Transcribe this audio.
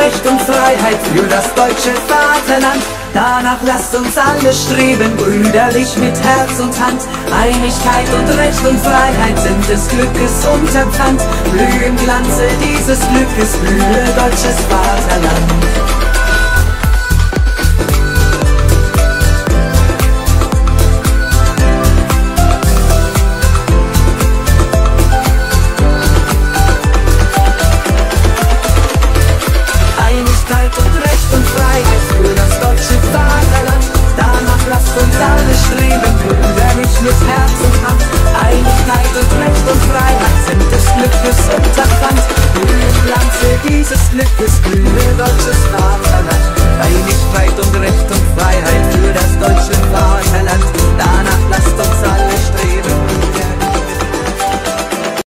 Recht und Freiheit für das deutsche Vaterland. Danach lasst uns alle streben, brüderlich mit Herz und Hand. Einigkeit und Recht und Freiheit sind des Glückes Unterpfand. Blühe im Glanze dieses Glückes, blühe deutsches Vaterland. Living up to not